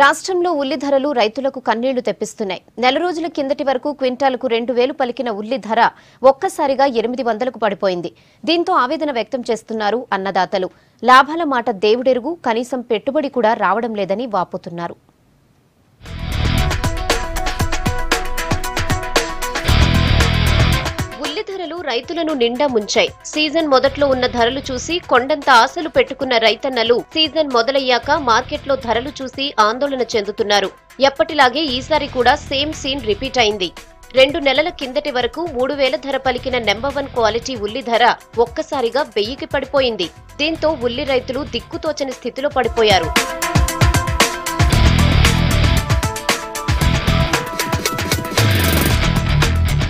రాష్ట్రంలో ఉల్లి ధరలు రైతులకు కన్నీళ్ళు తెప్పిస్తున్నాయి. నెల రోజుల కిందటి వరకు క్వింటాలకు రెండు వేలు పలికిన ఉల్లి ధర ఒక్కసారిగా ఎనిమిది వందలకు పడిపోయింది. దీంతో ఆవేదన వ్యక్తం చేస్తున్నారు అన్నదాతలు. లాభాల మాట దేవుడెరుగు కనీసం పెట్టుబడి కూడా రావడం లేదని వాపోతున్నారు. ఉల్లి ధరలు రైతులను నిండా ముంచాయి. సీజన్ మొదట్లో ఉన్న ధరలు చూసి కొండంత ఆశలు పెట్టుకున్న రైతన్నలు సీజన్ మొదలయ్యాక మార్కెట్లో ధరలు చూసి ఆందోళన చెందుతున్నారు. ఎప్పటిలాగే ఈసారి కూడా సేమ్ సీన్ రిపీట్ అయింది. రెండు నెలల కిందటి వరకు మూడు వేల ధర పలికిన నెంబర్ వన్ క్వాలిటీ ఉల్లి ధర ఒక్కసారిగా వెయ్యికి పడిపోయింది. దీంతో ఉల్లి రైతులు దిక్కుతోచని స్థితిలో పడిపోయారు.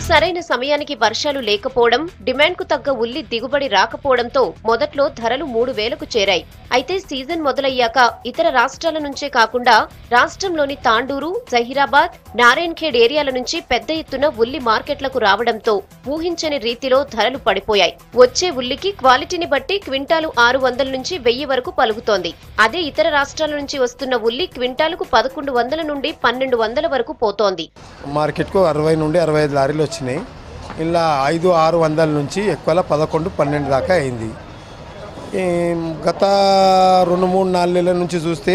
సరైన సమయానికి వర్షాలు లేకపోవడం డిమాండ్కు తగ్గ ఉల్లి దిగుబడి రాకపోవడంతో మొదట్లో ధరలు మూడు వేలకు చేరాయి. అయితే సీజన్ మొదలయ్యాక ఇతర రాష్ట్రాల నుంచే కాకుండా రాష్ట్రంలోని తాండూరు జహీరాబాద్ నారాయణఖేడ్ ఏరియాల నుంచి పెద్ద ఎత్తున ఉల్లి మార్కెట్లకు రావడంతో ఊహించని రీతిలో ధరలు పడిపోయాయి. వచ్చే ఉల్లికి క్వాలిటీని బట్టి క్వింటాలు ఆరు వందల నుంచి వెయ్యి వరకు పలుకుతోంది. అదే ఇతర రాష్ట్రాల నుంచి వస్తున్న ఉల్లి క్వింటాలకు పదకొండు వందల నుండి పన్నెండు వందల వరకు పోతోంది. మార్కెట్కు అరవై నుండి అరవై ఐదు లారీలు వచ్చినాయి. ఇలా ఐదు ఆరు వందల నుంచి ఎక్కువ పదకొండు పన్నెండు దాకా అయింది. గత రెండు మూడు నాలుగు నెలల నుంచి చూస్తే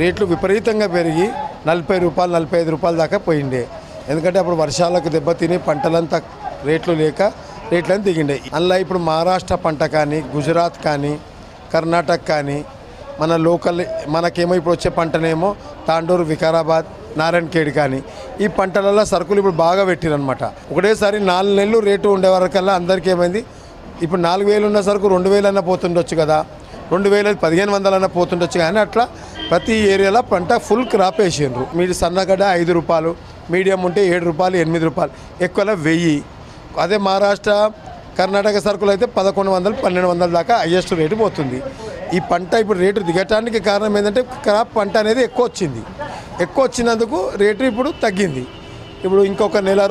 రేట్లు విపరీతంగా పెరిగి నలభై రూపాయలు నలభై ఐదు రూపాయల దాకా పోయిండే. ఎందుకంటే అప్పుడు వర్షాలకు దెబ్బతిని పంటలంతా రేట్లు లేక రేట్లని దిగిండే. అలా ఇప్పుడు మహారాష్ట్ర పంట కానీ గుజరాత్ కానీ కర్ణాటక కానీ మన లోకల్ మనకేమో ఇప్పుడు వచ్చే పంటనేమో తాండూరు వికారాబాద్ నారాయణఖేడ్ కానీ. ఈ పంటలలో సరుకులు ఇప్పుడు బాగా పెట్టిరనమాట ఒకటేసారి నాలుగు నెలలు రేటు ఉండే వరకల్లా అందరికీ ఏమైంది? ఇప్పుడు నాలుగు వేలు ఉన్న సరుకు రెండు వేలన్నా పోతుండొచ్చు కదా. రెండు వేల పదిహేను వందలన్నా పోతుండొచ్చు కానీ అట్లా ప్రతి ఏరియాలో పంట ఫుల్ క్రాప్ వేసిండ్రు. మీరు సన్నగడ్డ ఐదు రూపాయలు మీడియం ఉంటే ఏడు రూపాయలు ఎనిమిది రూపాయలు ఎక్కువలో వెయ్యి. అదే మహారాష్ట్ర కర్ణాటక సరుకులు అయితే పదకొండు వందలు పన్నెండు వందల దాకా హయ్యెస్ట్ రేటు పోతుంది. ఈ పంట ఇప్పుడు రేటు దిగటానికి కారణం ఏంటంటే క్రాప్ పంట అనేది ఎక్కువ వచ్చింది. ఎక్కువ వచ్చినందుకు రేటు ఇప్పుడు తగ్గింది. ఇప్పుడు ఇంకొక నెల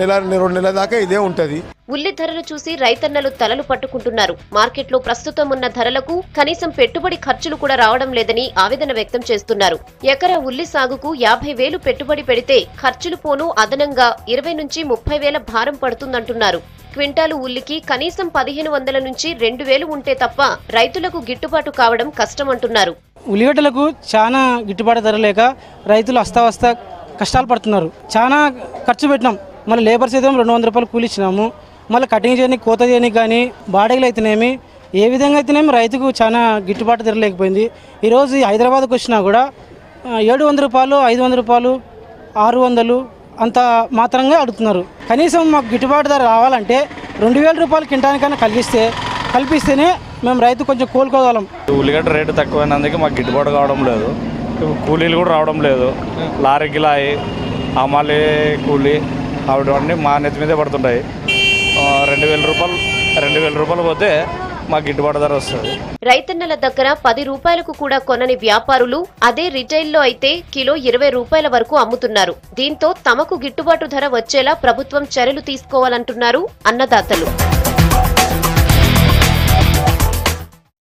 నెల రెండు నెలల దాకా ఇదే ఉంటుంది. ఉల్లి ధరలు చూసి రైతన్నలు తలలు పట్టుకుంటున్నారు. మార్కెట్లో ప్రస్తుతం ఉన్న ధరలకు కనీసం పెట్టుబడి ఖర్చులు కూడా రావడం లేదని ఆవేదన వ్యక్తం చేస్తున్నారు. ఎకరా ఉల్లి సాగుకు యాభై వేలు పెట్టుబడి పెడితే ఖర్చులు పోను అదనంగా ఇరవై నుంచి ముప్పై వేల భారం పడుతుందంటున్నారు. క్వింటాలు ఉల్లికి కనీసం పదిహేను వందల నుంచి రెండు వేలు ఉంటే తప్ప రైతులకు గిట్టుబాటు కావడం కష్టమంటున్నారు. ఉల్లిగడ్డలకు చాలా గిట్టుబాటు ధర లేక రైతులు అస్తావస్త కష్టాలు పడుతున్నారు. చాలా ఖర్చు పెట్టినాం. మళ్ళీ లేబర్స్ అయితే రెండు వందల రూపాయలు కూలి ఇచ్చినాము. మళ్ళీ కటింగ్ చేయడానికి కోత చేయని కానీ బాడీలు అయితేనేమి ఏ విధంగా అయితేనేమి రైతుకు చాలా గిట్టుబాటు ధర లేకపోయింది. ఈరోజు హైదరాబాద్కు వచ్చినా కూడా ఏడు వందల రూపాయలు ఐదు వందల రూపాయలు ఆరు వందలు అంత మాత్రంగా అడుగుతున్నారు. కనీసం మాకు గిట్టుబాటు ధర రావాలంటే రెండు వేల రూపాయలు కింటానికైనా కలిగిస్తే కల్పిస్తేనే మేము రైతు కొంచెం కోలుకోగలం. ఉల్లిగడ్డ రేటు తక్కువైనందుకు మాకు గిట్టుబాటు కావడం లేదు. కూలీలు కూడా రావడం లేదు. లారీ లాయి అమాలి కూలీ అవన్నీ మా నెత్తి మీదే పడుతుంటాయి. రెండు వేల రూపాయలు రెండు వేల రూపాయలు పోతే మాకు గిట్టుబాటు ధర వస్తుంది. రైతన్నల దగ్గర పది రూపాయలకు కూడా కొనని వ్యాపారులు అదే రిటైల్లో అయితే కిలో ఇరవై రూపాయల వరకు అమ్ముతున్నారు. దీంతో తమకు గిట్టుబాటు ధర వచ్చేలా ప్రభుత్వం చర్యలు తీసుకోవాలంటున్నారు అన్నదాతలు.